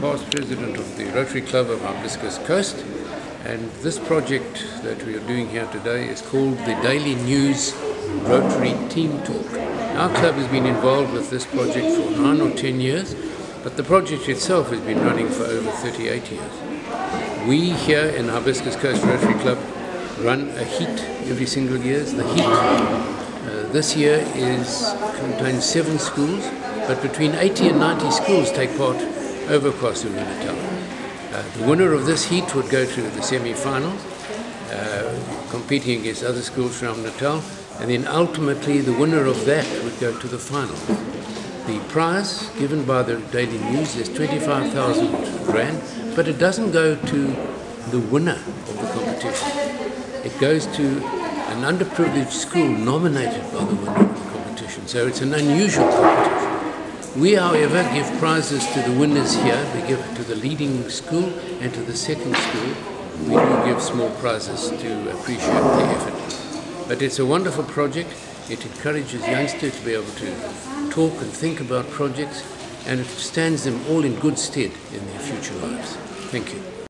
past president of the Rotary Club of Hibiscus Coast, and this project that we are doing here today is called the Daily News Rotary Team Talk. Our club has been involved with this project for nine or ten years, but the project itself has been running for over 38 years. We here in Hibiscus Coast Rotary Club run a heat every single year. The heat uh, this year is contains seven schools, but between 80 and 90 schools take part over KwaZulu Natal. Uh, the winner of this heat would go to the semi-finals, uh, competing against other schools from Natal, and then ultimately the winner of that would go to the final. The prize given by the Daily News is 25,000 rand, but it doesn't go to the winner of the competition. It goes to an underprivileged school nominated by the winner of the competition. So it's an unusual competition. We, however, give prizes to the winners here. We give it to the leading school and to the second school. We do give small prizes to appreciate the effort. But it's a wonderful project. It encourages youngsters to be able to talk and think about projects, and it stands them all in good stead in their future lives. Thank you.